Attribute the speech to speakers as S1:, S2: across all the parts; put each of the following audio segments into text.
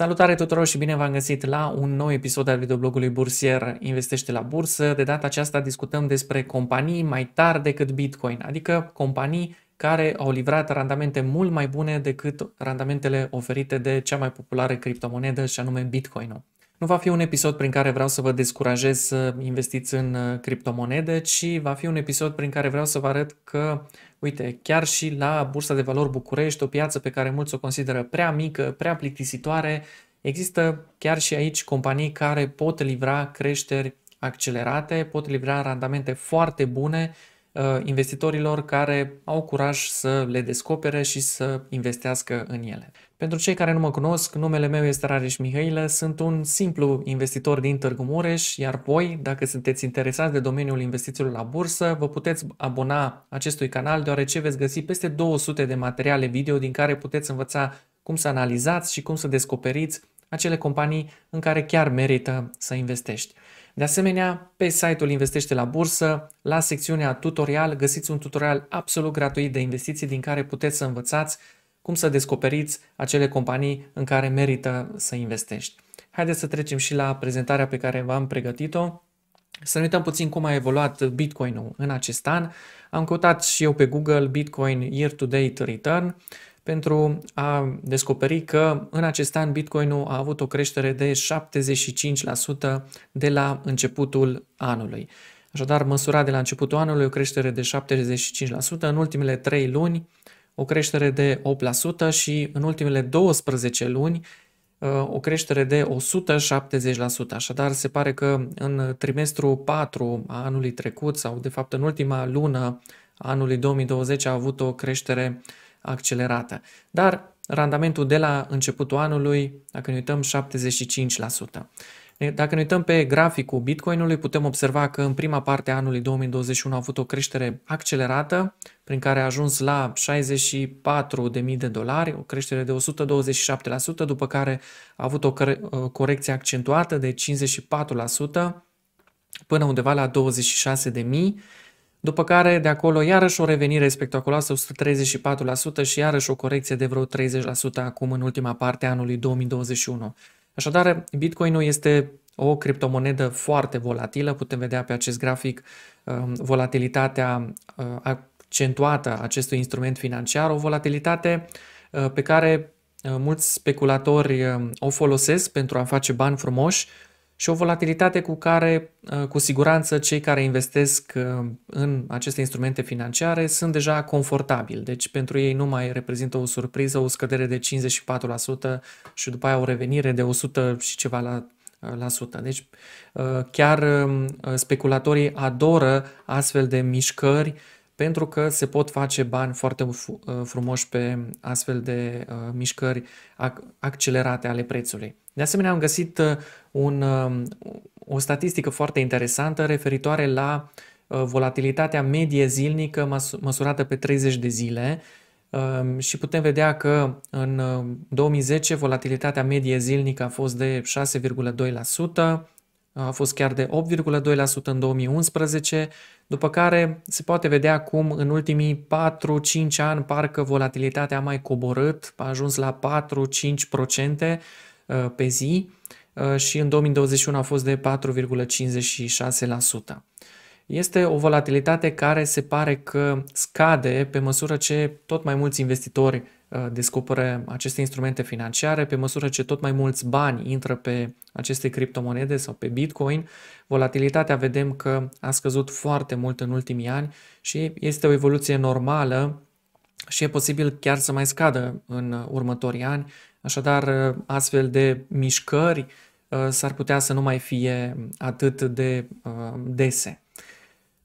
S1: Salutare tuturor și bine v-am găsit la un nou episod al videoblogului Bursier Investește la Bursă. De data aceasta discutăm despre companii mai tari decât Bitcoin, adică companii care au livrat randamente mult mai bune decât randamentele oferite de cea mai populară criptomonedă și anume Bitcoin-ul. Nu va fi un episod prin care vreau să vă descurajez să investiți în uh, criptomonede, ci va fi un episod prin care vreau să vă arăt că, uite, chiar și la Bursa de Valori București, o piață pe care mulți o consideră prea mică, prea plictisitoare, există chiar și aici companii care pot livra creșteri accelerate, pot livra randamente foarte bune uh, investitorilor care au curaj să le descopere și să investească în ele. Pentru cei care nu mă cunosc, numele meu este Rareș Mihailă, sunt un simplu investitor din Târgu Mureș, iar voi, dacă sunteți interesați de domeniul investițiilor la bursă, vă puteți abona acestui canal deoarece veți găsi peste 200 de materiale video din care puteți învăța cum să analizați și cum să descoperiți acele companii în care chiar merită să investești. De asemenea, pe site-ul Investește la Bursă, la secțiunea tutorial, găsiți un tutorial absolut gratuit de investiții din care puteți să învățați cum să descoperiți acele companii în care merită să investești. Haideți să trecem și la prezentarea pe care v-am pregătit-o. Să ne uităm puțin cum a evoluat Bitcoin-ul în acest an. Am căutat și eu pe Google Bitcoin Year to Date Return pentru a descoperi că în acest an Bitcoin-ul a avut o creștere de 75% de la începutul anului. Așadar, măsurat de la începutul anului, o creștere de 75%. În ultimele 3 luni, o creștere de 8% și în ultimele 12 luni uh, o creștere de 170%. Așadar, se pare că în trimestrul 4 a anului trecut sau de fapt în ultima lună a anului 2020 a avut o creștere accelerată. Dar randamentul de la începutul anului, dacă ne uităm, 75%. Dacă ne uităm pe graficul Bitcoinului, putem observa că în prima parte a anului 2021 a avut o creștere accelerată, prin care a ajuns la 64.000 de dolari, o creștere de 127%, după care a avut o corecție accentuată de 54%, până undeva la 26.000, după care de acolo iarăși o revenire spectaculoasă, 134% și iarăși o corecție de vreo 30% acum în ultima parte a anului 2021. Așadar, Bitcoinul este o criptomonedă foarte volatilă, putem vedea pe acest grafic um, volatilitatea uh, accentuată a acestui instrument financiar, o volatilitate uh, pe care uh, mulți speculatori um, o folosesc pentru a face bani frumoși și o volatilitate cu care, cu siguranță, cei care investesc în aceste instrumente financiare sunt deja confortabili. Deci pentru ei nu mai reprezintă o surpriză, o scădere de 54% și după aia o revenire de 100 și ceva la la sută. Deci chiar speculatorii adoră astfel de mișcări pentru că se pot face bani foarte frumoși pe astfel de mișcări accelerate ale prețului. De asemenea, am găsit uh, un, um, o statistică foarte interesantă referitoare la uh, volatilitatea medie zilnică măsurată pe 30 de zile. Um, și putem vedea că în 2010 uh, volatilitatea medie zilnică a fost de 6,2%, a fost chiar de 8,2% în 2011, după care se poate vedea cum în ultimii 4-5 ani parcă volatilitatea a mai coborât, a ajuns la 4-5%, Uh, pe zi. uh, și în 2021 a fost de 4,56%. Este o volatilitate care se pare că scade pe măsură ce tot mai mulți investitori uh, descoperă aceste instrumente financiare, pe măsură ce tot mai mulți bani intră pe aceste criptomonede sau pe Bitcoin, volatilitatea vedem că a scăzut foarte mult în ultimii ani și este o evoluție normală și e posibil chiar să mai scadă în următorii ani Așadar, astfel de mișcări uh, s-ar putea să nu mai fie atât de uh, dese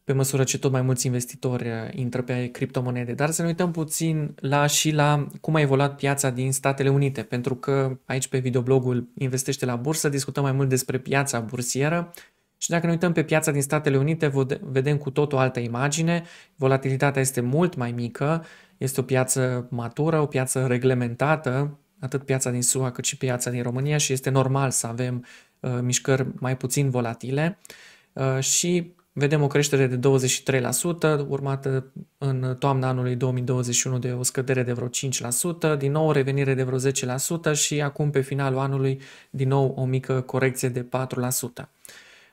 S1: pe măsură ce tot mai mulți investitori uh, intră pe criptomonede. Dar să ne uităm puțin la și la cum a evoluat piața din Statele Unite, pentru că aici pe videoblogul Investește la Bursă discutăm mai mult despre piața bursieră și dacă ne uităm pe piața din Statele Unite, vedem cu tot o altă imagine. Volatilitatea este mult mai mică, este o piață matură, o piață reglementată, atât piața din SUA cât și piața din România și este normal să avem uh, mișcări mai puțin volatile uh, și vedem o creștere de 23%, urmată în toamna anului 2021 de o scădere de vreo 5%, din nou o revenire de vreo 10% și acum pe finalul anului din nou o mică corecție de 4%.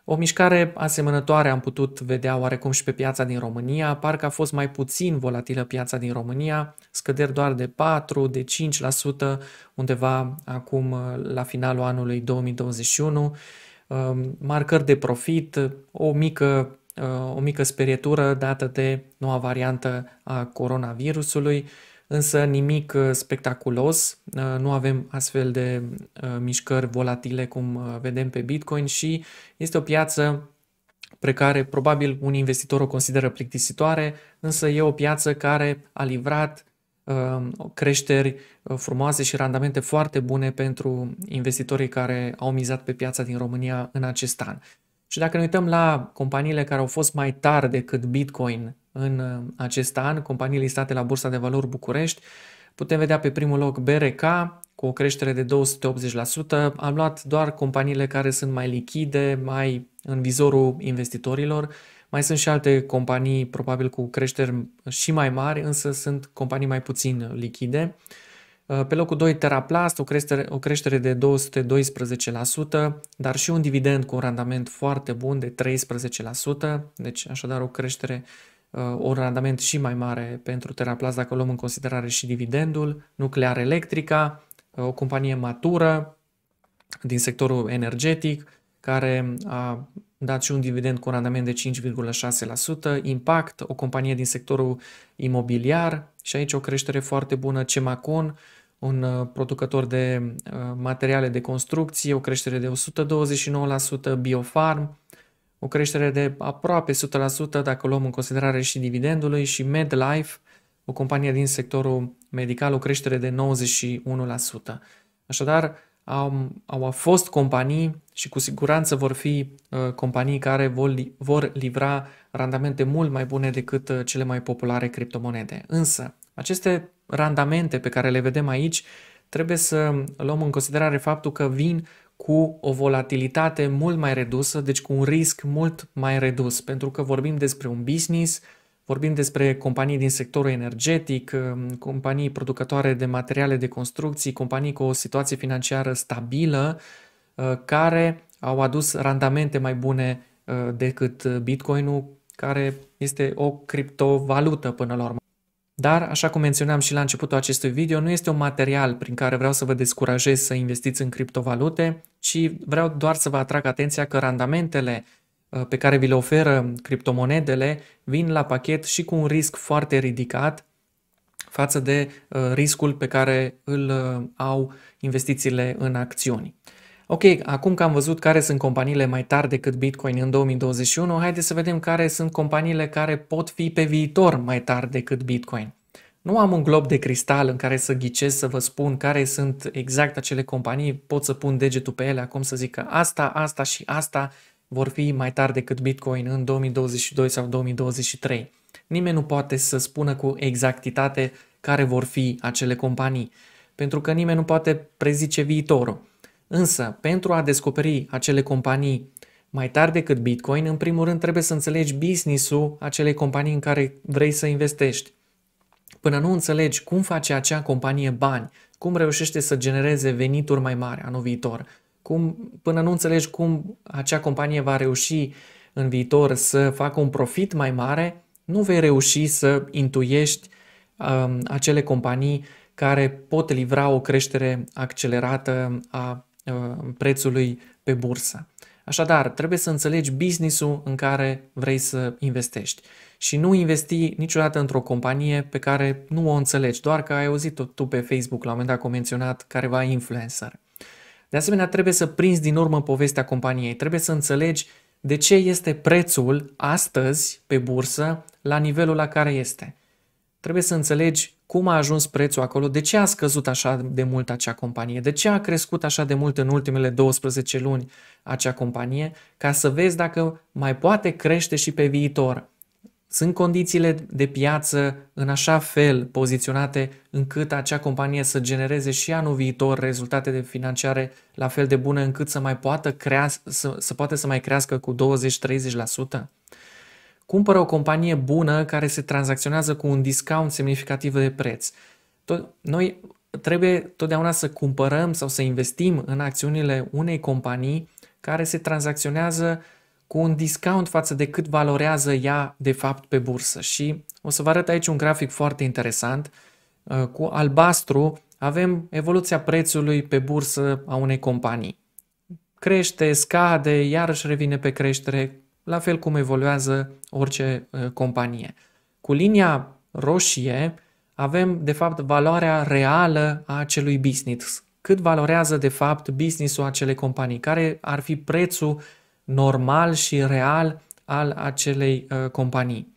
S1: O mișcare asemănătoare am putut vedea oarecum și pe piața din România, parcă a fost mai puțin volatilă piața din România, scăderi doar de 4, de 5% undeva acum la finalul anului 2021, um, marcări de profit, o mică, uh, o mică sperietură dată de noua variantă a coronavirusului, însă nimic uh, spectaculos, uh, nu avem astfel de uh, mișcări volatile cum vedem pe Bitcoin și este o piață pe care probabil un investitor o consideră plictisitoare, însă e o piață care a livrat creșteri frumoase și randamente foarte bune pentru investitorii care au mizat pe piața din România în acest an. Și dacă ne uităm la companiile care au fost mai tari decât Bitcoin în uh, acest an, companii listate la Bursa de Valori București, putem vedea pe primul loc BRK cu o creștere de 280%. Am luat doar companiile care sunt mai lichide, mai în vizorul investitorilor. Mai sunt și alte companii probabil cu creșteri și mai mari, însă sunt companii mai puțin lichide. Uh, pe locul 2, Teraplast, o creștere, o creștere de 212%, dar și un dividend cu un randament foarte bun de 13%, deci așadar o creștere, uh, un randament și mai mare pentru Teraplast dacă luăm în considerare și dividendul. Nuclear Electrica, uh, o companie matură din sectorul energetic, care a dat și un dividend cu un randament de 5,6%, Impact, o companie din sectorul imobiliar și aici o creștere foarte bună, Cemacon, un uh, producător de uh, materiale de construcție, o creștere de 129%, Biofarm, o creștere de aproape 100% dacă luăm în considerare și dividendului și MedLife, o companie din sectorul medical, o creștere de 91%. Așadar, au, au fost companii și cu siguranță vor fi uh, companii care vor, vor livra randamente mult mai bune decât uh, cele mai populare criptomonede. Însă, aceste randamente pe care le vedem aici trebuie să luăm în considerare faptul că vin cu o volatilitate mult mai redusă, deci cu un risc mult mai redus, pentru că vorbim despre un business, vorbim despre companii din sectorul energetic, um, companii producătoare de materiale de construcții, companii cu o situație financiară stabilă, uh, care au adus randamente mai bune uh, decât Bitcoinul, care este o criptovalută până la urmă. Dar, așa cum menționam și la începutul acestui video, nu este un material prin care vreau să vă descurajez să investiți în criptovalute, ci vreau doar să vă atrag atenția că randamentele uh, pe care vi le oferă criptomonedele vin la pachet și cu un risc foarte ridicat față de uh, riscul pe care îl uh, au investițiile în acțiuni. Ok, acum că am văzut care sunt companiile mai tari decât Bitcoin în 2021, haideți să vedem care sunt companiile care pot fi pe viitor mai tari decât Bitcoin. Nu am un glob de cristal în care să ghicesc să vă spun care sunt exact acele companii, pot să pun degetul pe ele acum să zic că asta, asta și asta vor fi mai tari decât Bitcoin în 2022 sau 2023. Nimeni nu poate să spună cu exactitate care vor fi acele companii, pentru că nimeni nu poate prezice viitorul. Însă, pentru a descoperi acele companii mai tari decât Bitcoin, în primul rând trebuie să înțelegi business-ul acelei companii în care vrei să investești. Până nu înțelegi cum face acea companie bani, cum reușește să genereze venituri mai mari anul viitor, cum, până nu înțelegi cum acea companie va reuși în viitor să facă un profit mai mare, nu vei reuși să intuiești um, acele companii care pot livra o creștere accelerată a Uh, prețului pe bursă. Așadar, trebuie să înțelegi businessul în care vrei să investești și nu investi niciodată într-o companie pe care nu o înțelegi, doar că ai auzit-o tu pe Facebook la un moment dat că menționat careva influencer. De asemenea, trebuie să prinzi din urmă povestea companiei, trebuie să înțelegi de ce este prețul astăzi pe bursă la nivelul la care este. Trebuie să înțelegi cum a ajuns prețul acolo, de ce a scăzut așa de mult acea companie, de ce a crescut așa de mult în ultimele 12 luni acea companie, ca să vezi dacă mai poate crește și pe viitor. Sunt condițiile de piață în așa fel poziționate încât acea companie să genereze și anul viitor rezultate de financiare la fel de bune încât să mai poată crea, să, să poate să mai crească cu 20-30%? Cumpără o companie bună care se tranzacționează cu un discount semnificativ de preț. Tot, noi trebuie totdeauna să cumpărăm sau să investim în acțiunile unei companii care se tranzacționează cu un discount față de cât valorează ea de fapt pe bursă. Și o să vă arăt aici un grafic foarte interesant. Uh, cu albastru avem evoluția prețului pe bursă a unei companii. Crește, scade, iarăși revine pe creștere, la fel cum evoluează orice uh, companie. Cu linia roșie avem de fapt valoarea reală a acelui business. Cât valorează de fapt businessul acelei companii, care ar fi prețul normal și real al acelei uh, companii.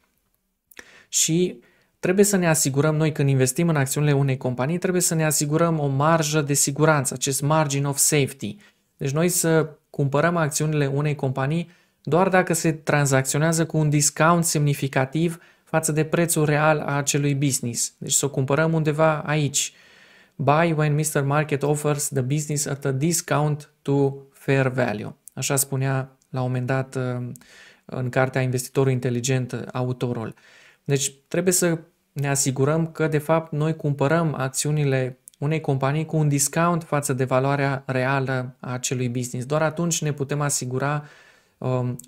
S1: Și trebuie să ne asigurăm noi când investim în acțiunile unei companii, trebuie să ne asigurăm o marjă de siguranță, acest margin of safety. Deci noi să cumpărăm acțiunile unei companii doar dacă se tranzacționează cu un discount semnificativ față de prețul real a acelui business. Deci să o cumpărăm undeva aici. Buy when Mr. Market offers the business at a discount to fair value. Așa spunea la un moment dat uh, în cartea Investitorul Inteligent autorul. Deci trebuie să ne asigurăm că de fapt noi cumpărăm acțiunile unei companii cu un discount față de valoarea reală a acelui business. Doar atunci ne putem asigura um,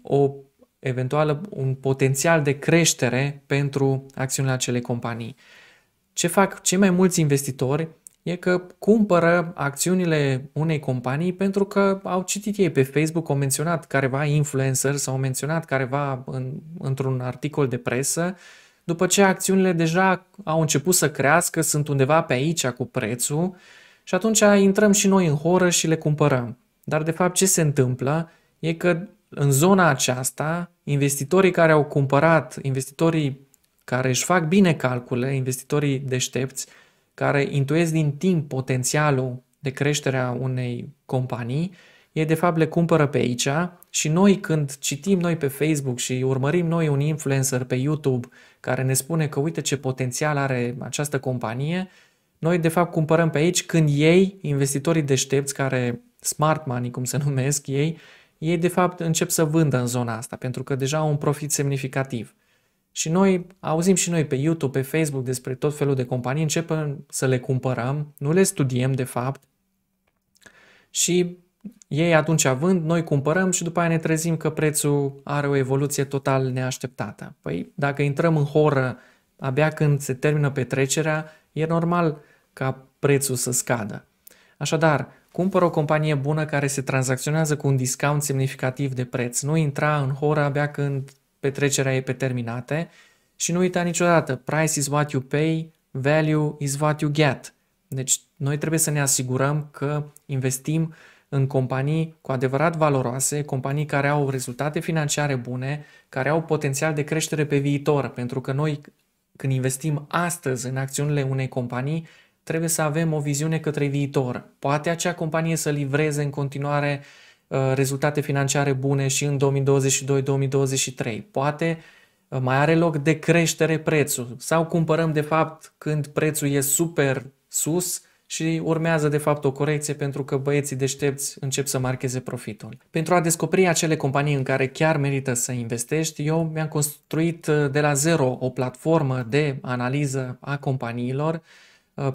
S1: o eventuală un potențial de creștere pentru acțiunile acelei companii. Ce fac cei mai mulți investitori e că cumpără acțiunile unei companii pentru că au citit ei pe Facebook, au menționat careva influencer sau au menționat careva în, într-un articol de presă, după ce acțiunile deja au început să crească, sunt undeva pe aici cu prețul și atunci intrăm și noi în horă și le cumpărăm. Dar de fapt ce se întâmplă e că în zona aceasta, investitorii care au cumpărat, investitorii care își fac bine calcule, investitorii deștepți, care intuiesc din timp potențialul de creștere a unei companii, ei de fapt le cumpără pe aici și noi când citim noi pe Facebook și urmărim noi un influencer pe YouTube care ne spune că uite ce potențial are această companie, noi de fapt cumpărăm pe aici când ei, investitorii deștepți care smart money, cum se numesc ei, ei de fapt încep să vândă în zona asta pentru că deja au un profit semnificativ. Și noi auzim și noi pe YouTube, pe Facebook despre tot felul de companii, începem să le cumpărăm, nu le studiem de fapt și ei atunci vând, noi cumpărăm și după aia ne trezim că prețul are o evoluție total neașteptată. Păi dacă intrăm în horă abia când se termină petrecerea, e normal ca prețul să scadă. Așadar, cumpăr o companie bună care se tranzacționează cu un discount semnificativ de preț. Nu intra în horă abia când petrecerea e pe terminate și nu uita niciodată, price is what you pay, value is what you get. Deci noi trebuie să ne asigurăm că investim în companii cu adevărat valoroase, companii care au rezultate financiare bune, care au potențial de creștere pe viitor, pentru că noi când investim astăzi în acțiunile unei companii, trebuie să avem o viziune către viitor. Poate acea companie să livreze în continuare uh, rezultate financiare bune și în 2022-2023. Poate uh, mai are loc de creștere prețul sau cumpărăm de fapt când prețul e super sus și urmează de fapt o corecție pentru că băieții deștepți încep să marcheze profitul. Pentru a descoperi acele companii în care chiar merită să investești, eu mi-am construit uh, de la zero o platformă de analiză a companiilor uh,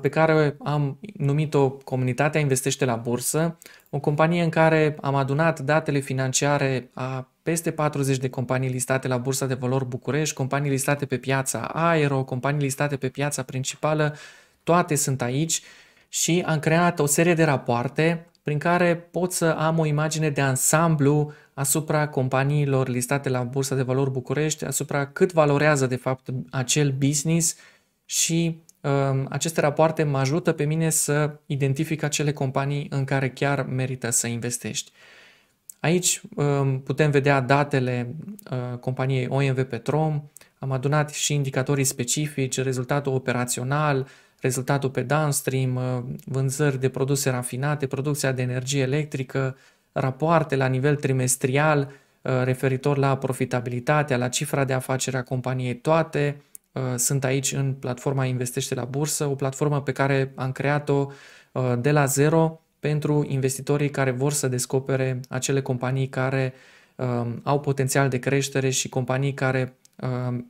S1: pe care am numit-o Comunitatea Investește la Bursă, o companie în care am adunat datele financiare a peste 40 de companii listate la Bursa de Valori București, companii listate pe piața Aero, companii listate pe piața principală, toate sunt aici și am creat o serie de rapoarte prin care pot să am o imagine de ansamblu asupra companiilor listate la Bursa de Valori București, asupra cât valorează de fapt acel business și um, aceste rapoarte mă ajută pe mine să identific acele companii în care chiar merită să investești. Aici um, putem vedea datele uh, companiei OMV Petrom, am adunat și indicatorii specifici, rezultatul operațional, rezultatul pe downstream, uh, vânzări de produse rafinate, producția de energie electrică, rapoarte la nivel trimestrial uh, referitor la profitabilitatea, la cifra de afacere a companiei, toate uh, sunt aici în platforma Investește la Bursă, o platformă pe care am creat-o de la zero pentru investitorii care vor să descopere acele companii care au potențial de creștere și companii care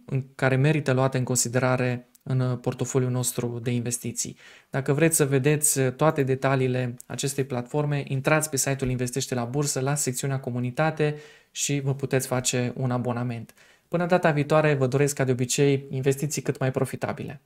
S1: în care merită luate în considerare în portofoliul nostru de investiții. Dacă vreți să vedeți toate detaliile acestei platforme, intrați pe site-ul Investește la Bursă la secțiunea Comunitate și vă puteți face un abonament. Până data viitoare, vă doresc ca de obicei investiții cât mai profitabile.